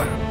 Бога.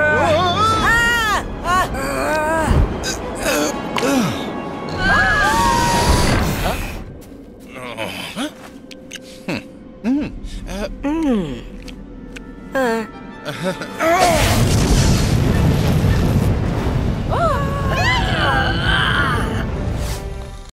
Uh.